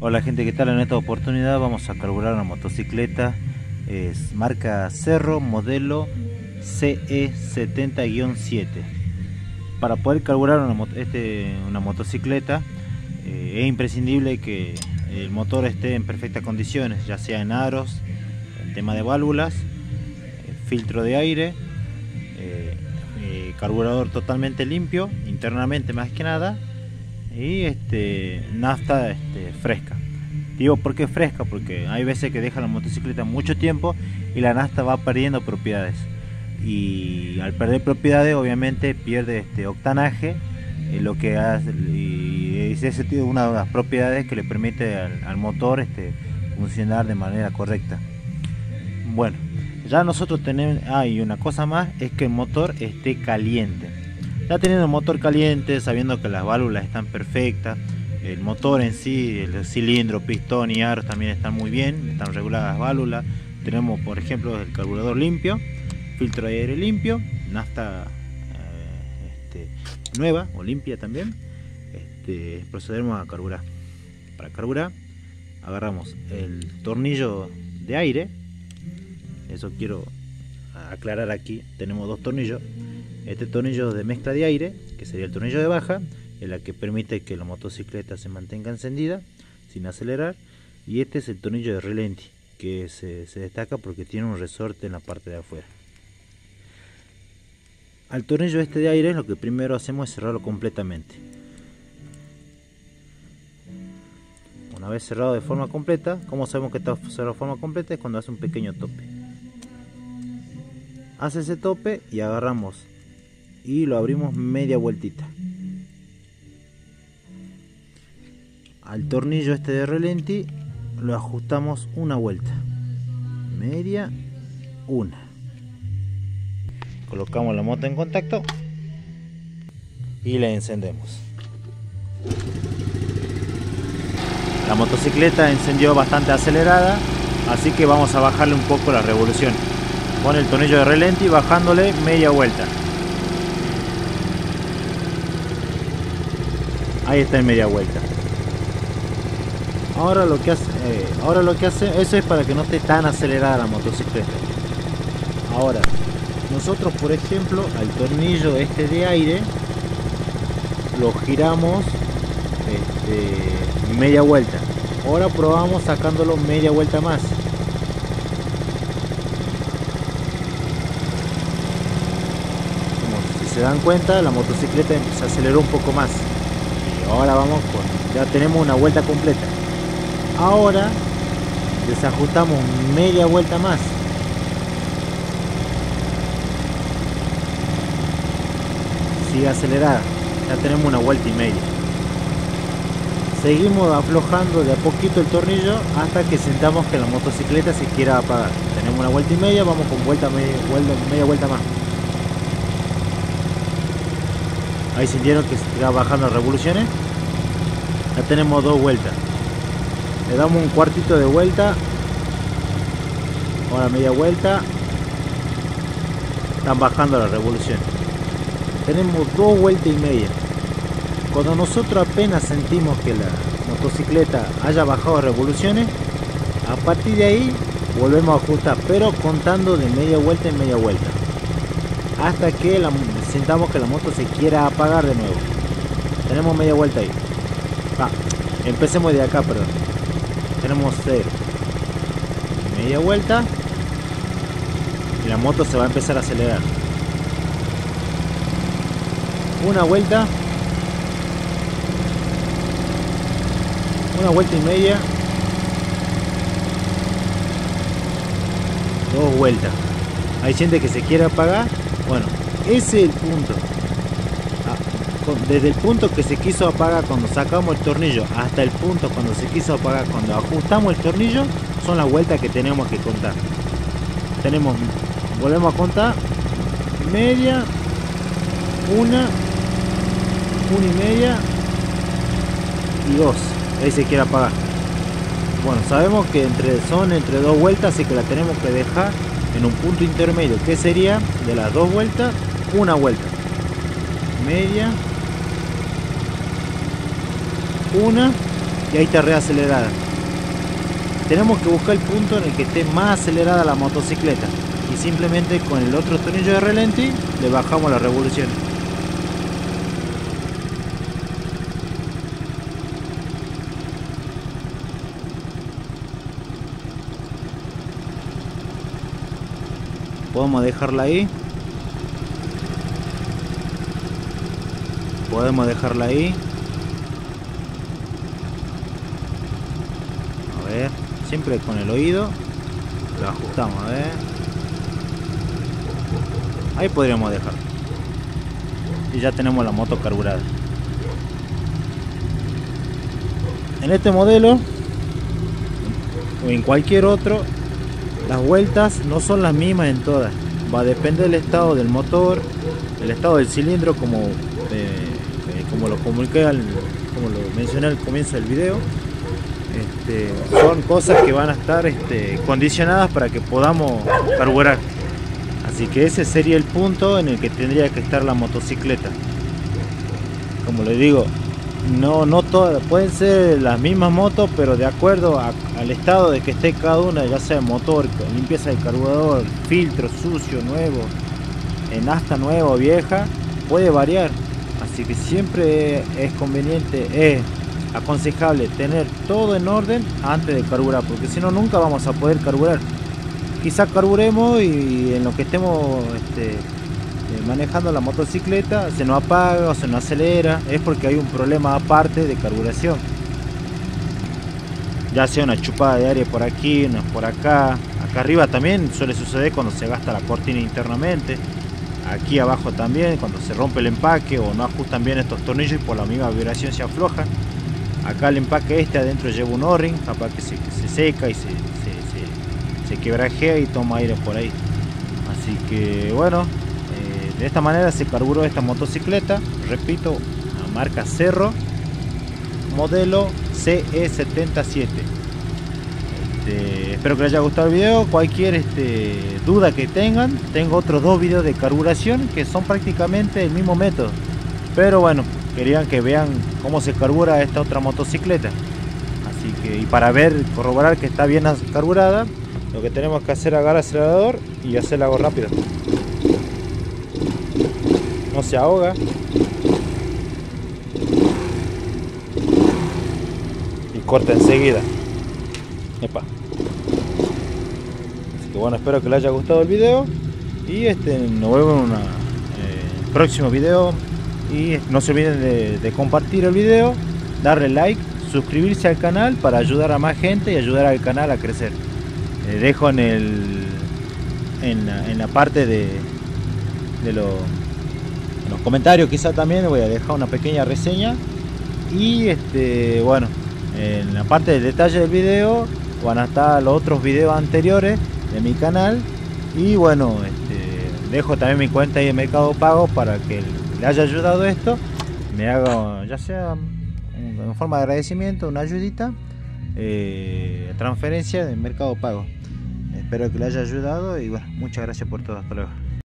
Hola gente, ¿qué tal? En esta oportunidad vamos a carburar una motocicleta marca Cerro modelo CE70-7 para poder carburar una, este, motocicleta eh, es imprescindible que el motor esté en perfectas condiciones ya sea en aros, en tema de válvulas filtro de aire eh, eh, carburador totalmente limpio internamente más que nada y este, nafta este, fresca. Digo, ¿por qué fresca? Porque hay veces que deja la motocicleta mucho tiempo y la nafta va perdiendo propiedades. Y al perder propiedades, obviamente pierde este octanaje, eh, lo que hace, y es ese una de las propiedades que le permite al, motor este, funcionar de manera correcta. Bueno, ya nosotros tenemos, hay una cosa más, es que el motor esté caliente ya teniendo el motor caliente, sabiendo que las válvulas están perfectas, el motor en sí, el cilindro, pistón y aros también están muy bien, están reguladas las válvulas. Tenemos, por ejemplo, el carburador limpio, filtro de aire limpio, nafta eh, este, nueva o limpia también. Este, procederemos a carburar. Para carburar, agarramos el tornillo de aire. Eso quiero aclarar aquí. Tenemos dos tornillos este tornillo de mezcla de aire, que sería el tornillo de baja, es la que permite que la motocicleta se mantenga encendida sin acelerar. Y este es el tornillo de relenti, que se, destaca porque tiene un resorte en la parte de afuera. Al tornillo este de aire lo que primero hacemos es cerrarlo completamente. Una vez cerrado de forma completa, como sabemos que está cerrado de forma completa? Es cuando hace un pequeño tope. Hace ese tope y agarramos y lo abrimos media vueltita. Al tornillo este de relenti lo ajustamos una vuelta. Media, una. Colocamos la moto en contacto y la encendemos. La motocicleta encendió bastante acelerada, así que vamos a bajarle un poco la revolución. Con el tornillo de relenti bajándole media vuelta. Ahí está en media vuelta. Ahora lo que hace eh, ahora lo que hace eso es para que no esté tan acelerada la motocicleta. Ahora nosotros por ejemplo al tornillo este de aire lo giramos este, media vuelta. Ahora probamos sacándolo media vuelta más. Como si se dan cuenta la motocicleta se aceleró un poco más ahora vamos con ya tenemos una vuelta completa. Ahora desajustamos media vuelta más. Sigue acelerada ya tenemos una vuelta y media. Seguimos aflojando de a poquito el tornillo hasta que sentamos que la motocicleta se quiera apagar. Tenemos una vuelta y media vamos con vuelta media vuelta, media vuelta más. Ahí sintieron que se bajando las revoluciones ya tenemos dos vueltas. Le damos un cuartito de vuelta. Ahora media vuelta. Están bajando las revoluciones tenemos dos vueltas y media. Cuando nosotros apenas sentimos que la motocicleta haya bajado revoluciones a partir de ahí volvemos a ajustar pero contando de media vuelta en media vuelta. Hasta que la, que la moto se quiera apagar de nuevo. Tenemos media vuelta ahí Ah, empecemos de acá, perdón. Tenemos cero. Media vuelta. Y la moto se va a empezar a acelerar. Una vuelta. Una vuelta y media. Dos vueltas. Hay gente que se quiere apagar. Bueno, ese es el punto desde el punto que se quiso apagar cuando sacamos el tornillo hasta el punto cuando se quiso apagar cuando ajustamos el tornillo son las vueltas que tenemos que contar. Tenemos volvemos a contar media una una y media y dos. Ahí se quiere apagar. Bueno sabemos que son entre dos vueltas así que la tenemos que dejar en un punto intermedio que sería de las dos vueltas una vuelta. Media una y ahí está reacelerada. Tenemos que buscar el punto en el que esté más acelerada la motocicleta y simplemente con el otro tornillo de relenti le bajamos la revolución. Podemos dejarla ahí. Podemos dejarla ahí. A ver, siempre con el oído. Lo ajustamos, a ver. Ahí podríamos dejar. Y ya tenemos la moto carburada. En este modelo o en cualquier otro las vueltas no son las mismas en todas va a depender del estado del motor el estado del cilindro como eh, eh, como lo comuniqué como lo mencioné al comienzo del video este, son cosas que van a estar este, condicionadas para que podamos carburar así que ese sería el punto en el que tendría que estar la motocicleta como le digo no, no todas, pueden ser las mismas motos, pero de acuerdo al estado de que esté cada una, ya sea motor, limpieza del carburador, filtro sucio, nuevo, en hasta nueva vieja, puede variar. Así que siempre es conveniente, es aconsejable tener todo en orden antes de carburar, porque si no nunca vamos a poder carburar. Quizás carburemos y en lo que estemos este, eh, manejando la motocicleta se nos apaga o se nos acelera, es porque hay un problema aparte de carburación. Ya sea una chupada de aire por aquí, una por acá. Acá arriba también suele suceder cuando se gasta la cortina internamente. Aquí abajo también, cuando se rompe el empaque o no ajustan bien estos tornillos y por la misma vibración se aflojan. Acá el empaque este adentro lleva un o-ring, capaz que se, seca y se, se, se quebrajea y toma aire por ahí. Así que bueno, de esta manera se carburó esta motocicleta, repito, la marca Cerro, modelo CE77. Este, espero que les haya gustado el video, cualquier este, duda que tengan, tengo otros dos videos de carburación que son prácticamente el mismo método. Pero bueno, querían que vean cómo se carbura esta otra motocicleta. Así que, y para ver, corroborar que está bien carburada, lo que tenemos que hacer es agarrar el acelerador y hacerla algo rápido no se ahoga. Y corta enseguida. Epa. Así que bueno, espero que les haya gustado el video. Y este, nos vemos en un eh, próximo video. Y no se olviden de, compartir el video, darle like, suscribirse al canal para ayudar a más gente y ayudar al canal a crecer. Eh, dejo en el en la, parte de, de lo en los comentarios quizá también voy a dejar una pequeña reseña y este bueno en la parte del detalle del video van a estar los otros videos anteriores de mi canal y bueno este, dejo también mi cuenta ahí de Mercado Pago para que le haya ayudado esto me haga ya sea en forma de agradecimiento una ayudita eh, transferencia de Mercado Pago. Espero que le haya ayudado y bueno muchas gracias por todo. Hasta luego